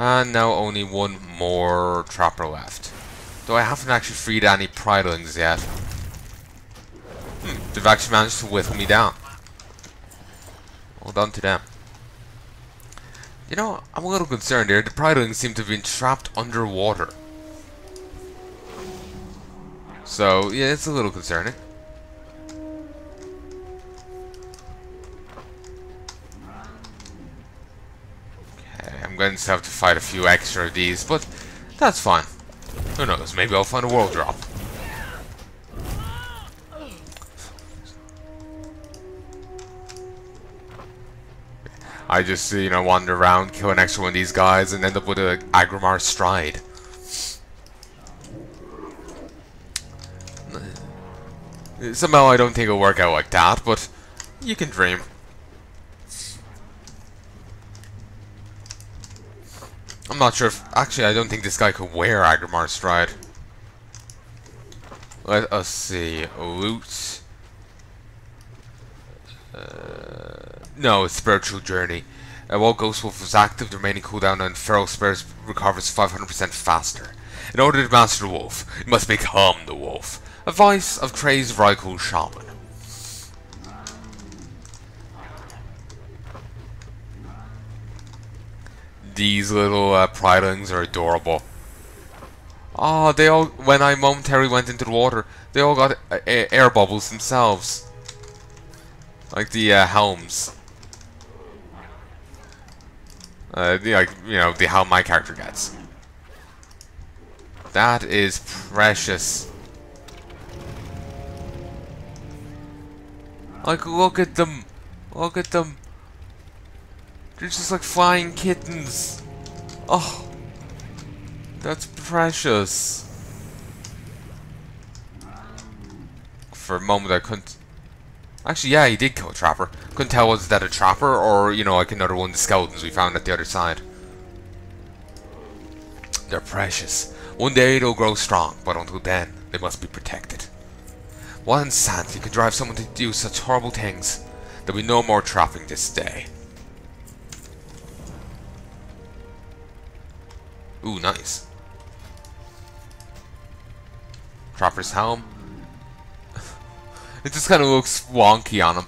And now only one more trapper left. Though I haven't actually freed any pridelings yet. Hmm, they've actually managed to whittle me down. Well done to them. You know, I'm a little concerned here. The pridelings seem to have been trapped underwater. So, yeah, it's a little concerning. Going to have to fight a few extra of these, but that's fine. Who knows, maybe I'll find a world drop. I just, you know, wander around, kill an extra one of these guys, and end up with a Aggramar Stride. Somehow I don't think it'll work out like that, but you can dream. Not sure if... Actually, I don't think this guy could wear Aggramar Stride. Let us see. Loot. Uh, no, it's Spiritual Journey. Uh, while Ghost Wolf is active, the remaining cooldown on Feral Spirits recovers 500% faster. In order to master the wolf, you must become the wolf. A Advice of Crazed Vrykul Shaman. These little uh, pridelings are adorable. Oh, they all, when I momentarily went into the water, they all got uh, air bubbles themselves. Like the uh, helms. Uh, the, like, you know, the helm my character gets. That is precious. Like, look at them. Look at them. They're just like flying kittens. Oh. That's precious. For a moment I couldn't... Actually, yeah, he did kill a trapper. Couldn't tell was that a trapper or, you know, like another one of the skeletons we found at the other side. They're precious. One day they'll grow strong, but until then, they must be protected. What insanity could drive someone to do such horrible things? There'll be no more trapping this day. Ooh, nice. Trapper's helm. it just kind of looks wonky on him.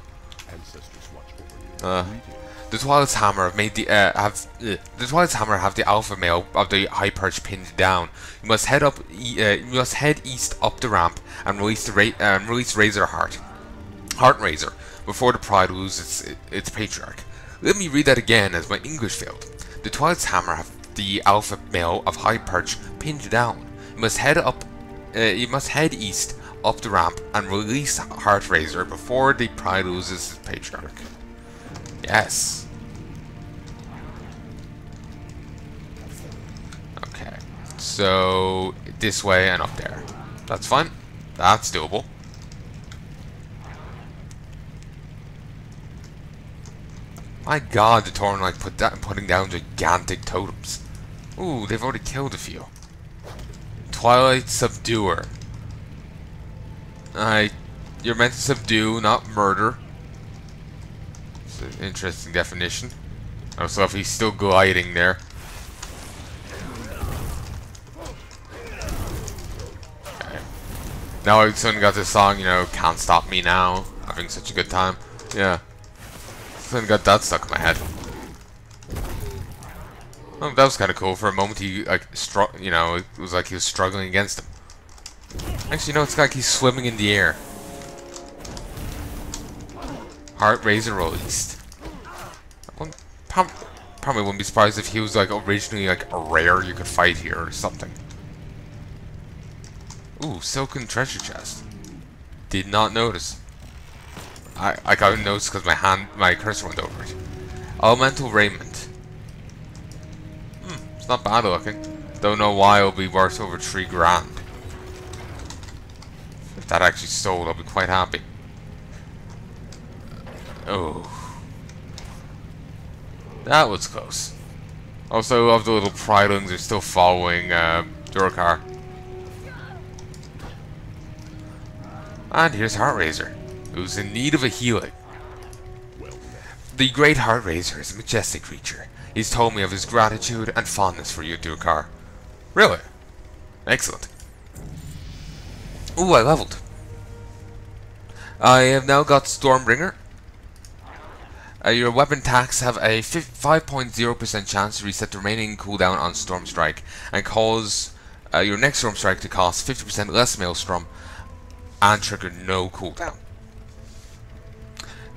Uh, the Twilight's Hammer have made the uh, have uh, the Twilight's Hammer have the alpha male of the high perch pinned down. You must head up. E uh, you must head east up the ramp and release the ra um, release Razor Heart, Heart Razor, before the Pride loses its, its patriarch. Let me read that again, as my English failed. The Twilight's Hammer have the alpha male of high perch pinned down. You must head up. Uh, you must head east up the ramp and release Heart Razor before the Pride loses its patriarch. Yes. Okay. So this way and up there. That's fine. That's doable. My god, the Tauren like put that putting down gigantic totems. Ooh, they've already killed a few. Twilight Subduer. I you're meant to subdue, not murder. It's an interesting definition. Oh, so if he's still gliding there. Okay. Now I suddenly got this song, you know, Can't Stop Me Now. Having such a good time. Yeah. Suddenly got that stuck in my head. That was kind of cool. For a moment, he, like, you know, it was like he was struggling against him. Actually, no, it's like he's swimming in the air. Heart Razor released. Probably wouldn't be surprised if he was like originally like a rare you could fight here or something. Ooh, silken treasure chest. Did not notice. I I got noticed because my hand my cursor went over it. Elemental raiment. Hmm, it's not bad looking. Don't know why it'll be worth over three grand. If that actually sold, I'll be quite happy. Oh. That was close. Also, of the little pridelings are still following uh. And here's Heartrazor, who's in need of a healing. The Great Heartrazor is a majestic creature. He's told me of his gratitude and fondness for you, Durcar. Really? Excellent. Ooh, I leveled. I have now got Stormbringer. Uh, your weapon attacks have a 5.0% chance to reset the remaining cooldown on Storm Strike and cause uh, your next Storm Strike to cost 50% less Maelstrom and trigger no cooldown.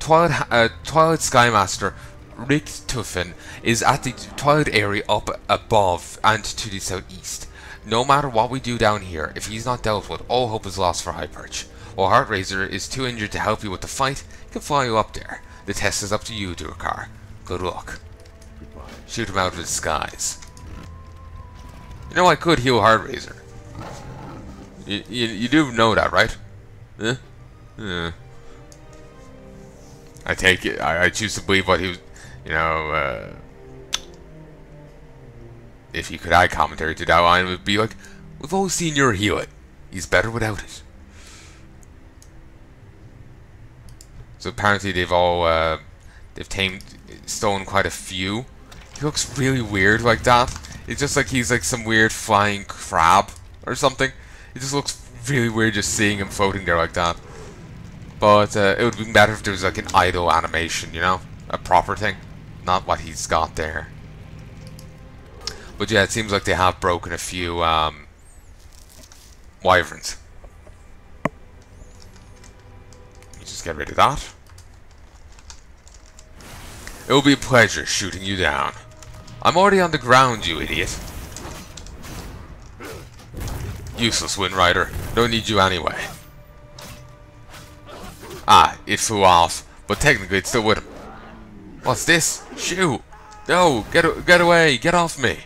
Twilight, uh, Twilight Skymaster Richthofen is at the Twilight area up above and to the southeast. No matter what we do down here, if he's not dealt with, all hope is lost for High Perch. While Heartrazor is too injured to help you with the fight, he can fly you up there. The test is up to you, Durcar. Good luck. Goodbye. Shoot him out of the skies. You know I could heal Heartrazor. You, you, you do know that, right? Huh? Yeah. I take it. I, I choose to believe what he was, you know, uh, if he could add commentary to that line, it would be like, we've all seen your heal it. He's better without it. So apparently they've all, uh, they've tamed, stolen quite a few. He looks really weird like that. It's just like he's like some weird flying crab or something. It just looks really weird just seeing him floating there like that. But uh, it would be better if there was like an idle animation, you know? A proper thing. Not what he's got there. But yeah, it seems like they have broken a few um, wyverns. just get rid of that. It will be a pleasure shooting you down. I'm already on the ground, you idiot. Useless, Wind Rider. Don't need you anyway. Ah, it flew off, but technically it's still with him. What's this? Shoot! No, get get away! Get off me!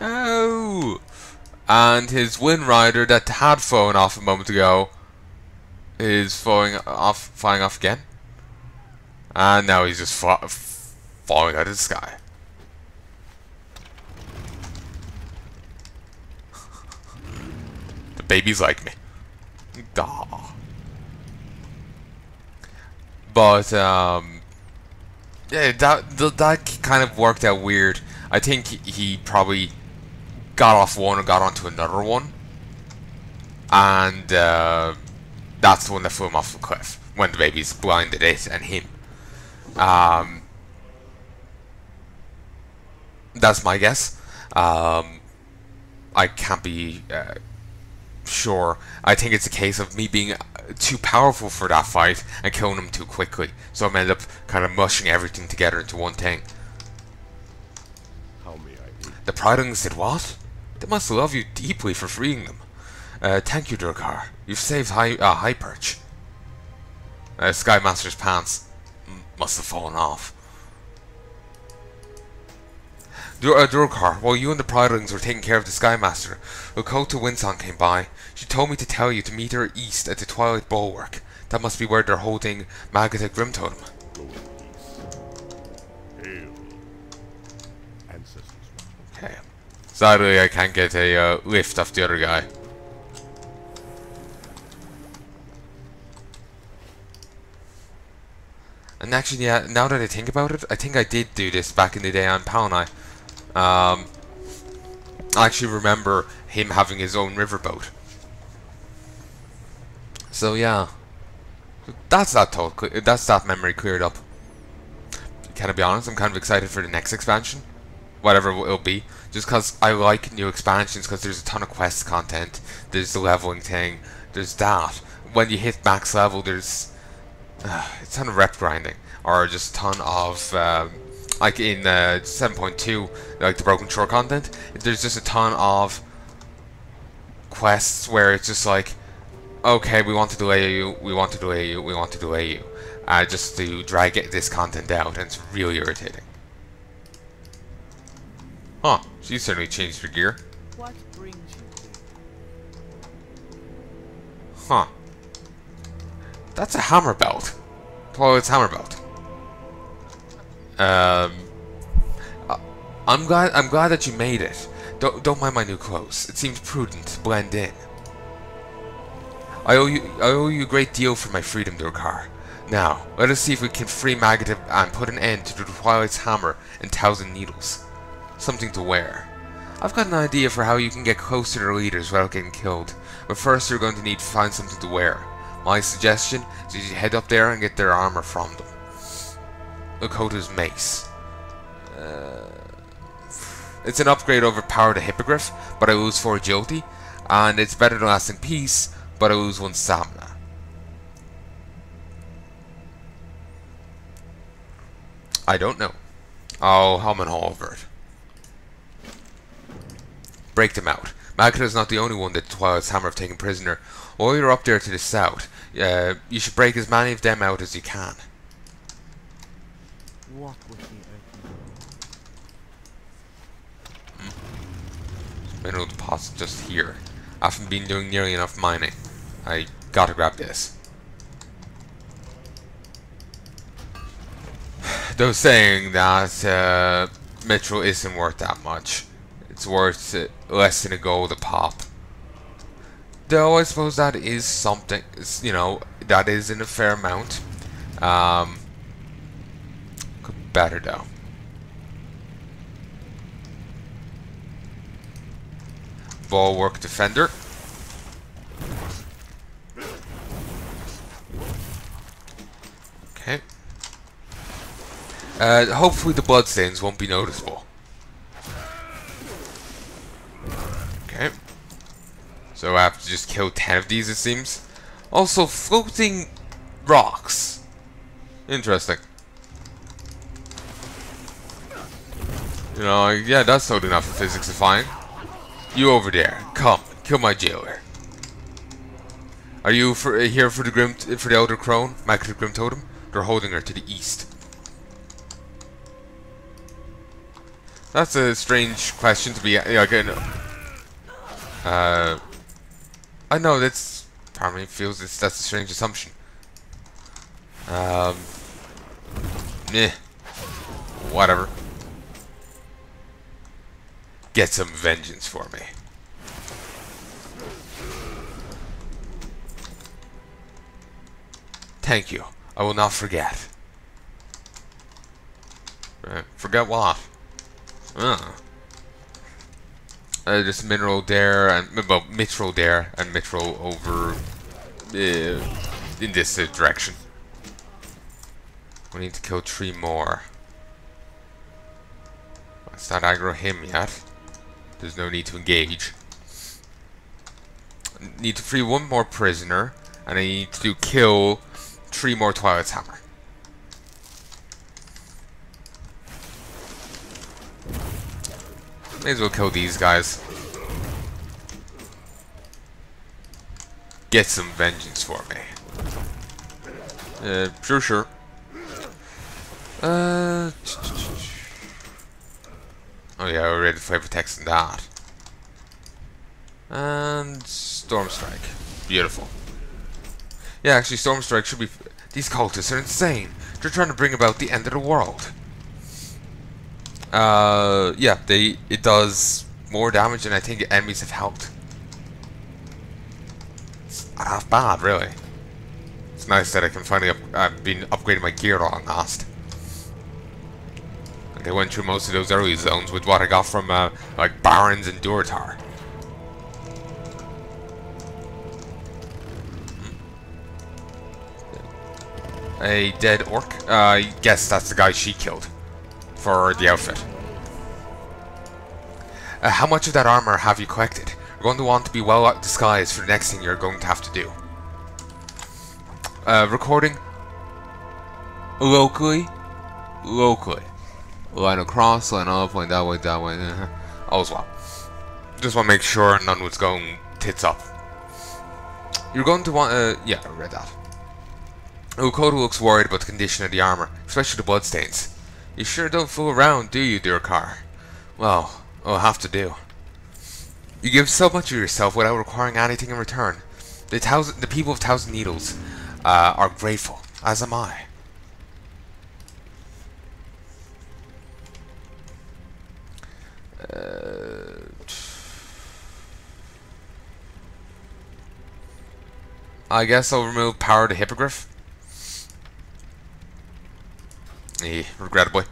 No! And his Wind Rider that had flown off a moment ago is falling off, flying off again. And now he's just fa falling out of the sky. The babies like me. Duh. But, um... Yeah, that, that kind of worked out weird. I think he probably got off one and got onto another one. And uh, that's the one that flew him off the cliff. When the babies blinded it and him. Um, that's my guess. Um, I can't be uh, sure. I think it's a case of me being too powerful for that fight and killing him too quickly. So I'm ended up kind of mushing everything together into one thing. The Pridelings did what? They must love you deeply for freeing them. Uh, thank you, Durcar. You've saved High, uh, High Perch. Uh, Skymaster's pants must have fallen off. Dur uh, Durcar, while you and the Pridelings were taking care of the Skymaster, Lakota Windsong came by. She told me to tell you to meet her east at the Twilight Bulwark. That must be where they're holding Magatek Grimtotem. Okay. Sadly, I can't get a uh, lift off the other guy. And actually, yeah, now that I think about it, I think I did do this back in the day on Palnai. Um, I actually remember him having his own riverboat. So yeah, that's that. That's that memory cleared up. Can I be honest? I'm kind of excited for the next expansion, whatever it'll be just because I like new expansions because there's a ton of quest content, there's the leveling thing, there's that. When you hit max level, there's uh, a ton of rep grinding, or just a ton of, um, like in uh, 7.2, like the Broken Shore content, there's just a ton of quests where it's just like, okay, we want to delay you, we want to delay you, we want to delay you, uh, just to drag this content out, and it's really irritating. Huh, she certainly changed her gear. What brings you Huh. That's a hammer belt. Well, it's hammer belt. Um, I'm glad. I'm glad that you made it. Don't don't mind my new clothes. It seems prudent to blend in. I owe you I owe you a great deal for my freedom, Durcar. Now, let us see if we can free Magative and put an end to the Twilight's Hammer and Thousand Needles. Something to wear. I've got an idea for how you can get close to their leaders without getting killed, but first you're going to need to find something to wear. My suggestion is you head up there and get their armor from them. Lakota's Mace. Uh, it's an upgrade over Power to Hippogriff, but I lose 4 agility, and it's better than Lasting Peace, but I lose 1 stamina. I don't know. I'll hum and haul over it. Break them out. Is not the only one that Twilight's Hammer have taken prisoner. While you're up there to the south, uh, you should break as many of them out as you can. Walk with me, Hmm. Mineral deposit just here. I haven't been doing nearly enough mining. I gotta grab this. Though saying that uh, Mithril isn't worth that much. It's worth uh, less than a gold a pop. Though I suppose that is something, you know, that is in a fair amount. Um, be better though. Defender. Okay. Uh, hopefully the bloodstains won't be noticeable. Okay. So I have to just kill 10 of these, it seems. Also, floating rocks. Interesting. You know, yeah, that's totally enough for physics defying. You over there, come, kill my jailer. Are you for, uh, here for the grim, for the elder crone, Magda Grim Totem? They're holding her to the east. That's a strange question to be yeah, again. Uh, I know that's apparently feels it's that's a strange assumption. Um, meh, whatever. Get some vengeance for me. Thank you. I will not forget. Uh, forget what? Uh. Uh, just mineral there and well, mithril there and mithril over uh, in this uh, direction. We need to kill three more. Let's not aggro him yet. There's no need to engage. Need to free one more prisoner, and I need to kill three more Twilight's Hammer. May as well kill these guys. Get some vengeance for me. Uh, sure, sure. Uh, oh yeah, I already flavor text in that. And Storm Strike. Beautiful. Yeah, actually, Storm Strike should be... These cultists are insane. They're trying to bring about the end of the world. Uh, yeah, they it does more damage than I think enemies have helped. It's not half bad, really. It's nice that I can finally up, I've been upgrading my gear long last. I went through most of those early zones with what I got from uh, like Barrens and Durotar. A dead orc? Uh, I guess that's the guy she killed for the outfit. Uh, how much of that armor have you collected? You're going to want to be well disguised for the next thing you're going to have to do. Uh, recording locally, locally. Line across, line up, line that way, that way, all well. Just want to make sure none was going tits up. You're going to want, uh, yeah, I read that. Lakota looks worried about the condition of the armor, especially the bloodstains. You sure don't fool around, do you, dear car? Well, I'll have to do. You give so much of yourself without requiring anything in return. The, thousand, the people of Thousand Needles uh, are grateful, as am I. I guess I'll remove power to Hippogriff. Eh, regrettably.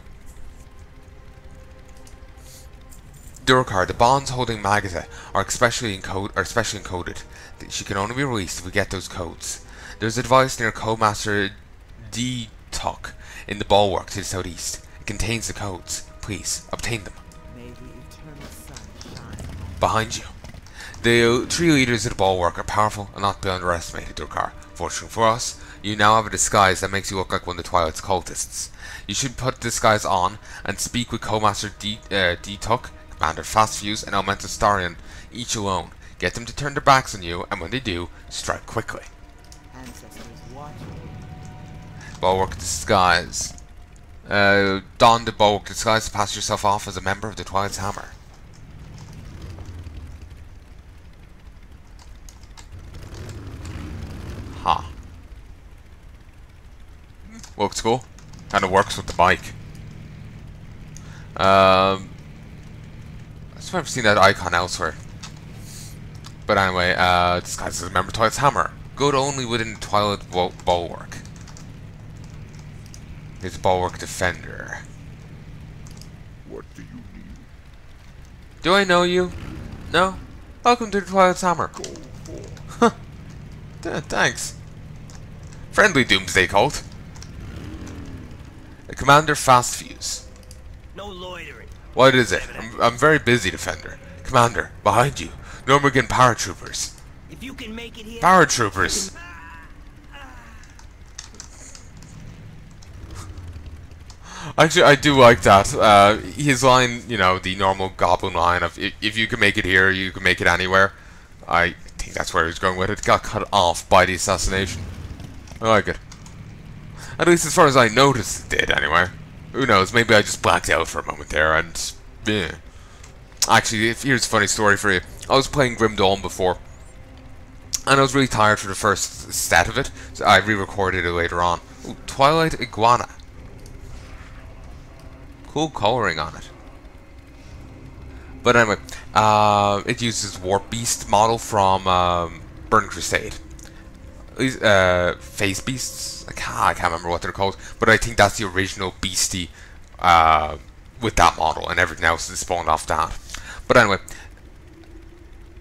Durocar, the bonds holding Magatha are especially, encode are encoded. She can only be released if we get those codes. There's a device near Codemaster D Tuck in the bulwark to the southeast. It contains the codes. Please, obtain them. Behind you. The three leaders of the bulwark are powerful and not to be underestimated, Durocar. Fortunately for us, you now have a disguise that makes you look like one of the Twilight's cultists. You should put the disguise on and speak with Codemaster D, uh, D Tuck Commander Fastfuse and Elemental Starion, each alone. Get them to turn their backs on you, and when they do, strike quickly. Bulwark Disguise. Uh, don the Bulwark Disguise to pass yourself off as a member of the Twilight's Hammer. Looks cool. Kinda works with the bike. Um, I've seen that icon elsewhere. But anyway, uh, this guy says, remember Twilight's Hammer. Good only within Twilight Bulwark. His Bulwark Defender. What do you need? Do I know you? No? Welcome to the Twilight's Hammer. Huh. Thanks. Friendly Doomsday Cult. The Commander Fastfuse. No loitering. What is it? I'm, I'm very busy, Defender. Commander, behind you. Gnomeregan paratroopers. If you can make it here. Paratroopers. Actually, I do like that. Uh, his line, you know, the normal goblin line of if, if you can make it here, you can make it anywhere. I think that's where he was going with it. Got cut off by the assassination. I like it. At least as far as I noticed it did, anyway. Who knows, maybe I just blacked out for a moment there and... Yeah. Actually, here's a funny story for you. I was playing Grim Dawn before. And I was really tired for the first set of it. So I re-recorded it later on. Ooh, Twilight Iguana. Cool coloring on it. But anyway, uh, it uses Warp Beast model from um, Burning Crusade. Uh, Phase Beasts I can't, I can't remember what they're called, but I think that's the original Beastie uh, with that model, and everything else is spawned off that. But anyway,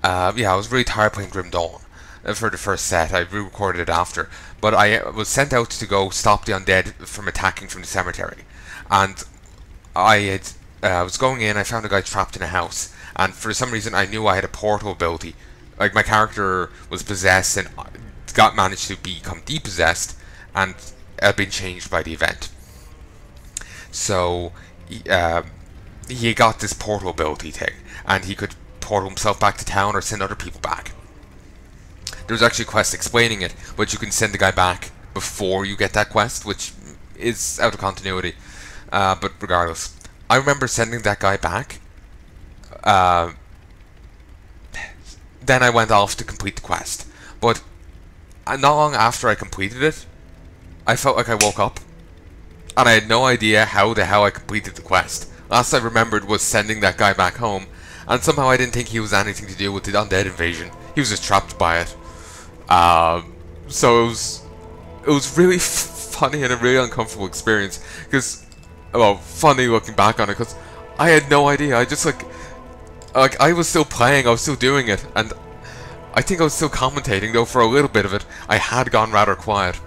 uh, yeah, I was really tired playing Grim Dawn uh, for the first set. I re-recorded it after, but I was sent out to go stop the undead from attacking from the cemetery, and I had uh, was going in. I found a guy trapped in a house, and for some reason I knew I had a portal ability. Like my character was possessed and got managed to become depossessed, and had been changed by the event. So uh, he got this portal ability thing, and he could portal himself back to town or send other people back. There was actually a quest explaining it, but you can send the guy back before you get that quest, which is out of continuity. Uh, but regardless, I remember sending that guy back. Uh, then I went off to complete the quest, not long after I completed it, I felt like I woke up. And I had no idea how the hell I completed the quest. Last I remembered was sending that guy back home, and somehow I didn't think he was anything to do with the undead invasion. He was just trapped by it. Um, so it was, it was really funny and a really uncomfortable experience. Because, well, funny looking back on it, because I had no idea. I just like, like I was still playing, I was still doing it, and I think I was still commentating, though for a little bit of it, I had gone rather quiet.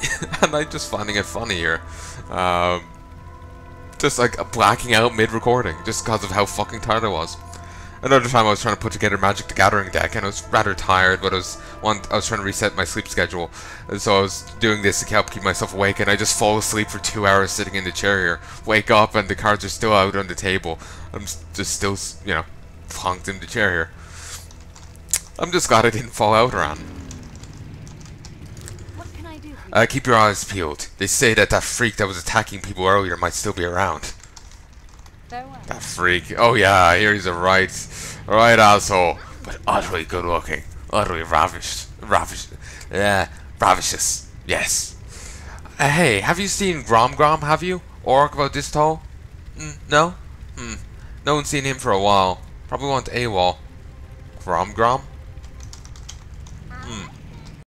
and I'm just finding it funny here. Um, just like blacking out mid-recording, just because of how fucking tired I was. Another time I was trying to put together Magic the Gathering deck, and I was rather tired, but I was one, I was trying to reset my sleep schedule, and so I was doing this to help keep myself awake, and I just fall asleep for two hours sitting in the chair here. Wake up, and the cards are still out on the table. I'm just still, you know, plonked in the chair here. I'm just glad I didn't fall out around. Uh, keep your eyes peeled. They say that that freak that was attacking people earlier might still be around. That freak. Oh yeah, here he's a right, right asshole, but utterly good looking, utterly ravished, ravished, yeah, ravicious. Yes. Uh, hey, have you seen Grom Grom? Have you? Orc about this tall? Mm, no. Hmm. No one's seen him for a while. Probably want AWOL. Grom Grom?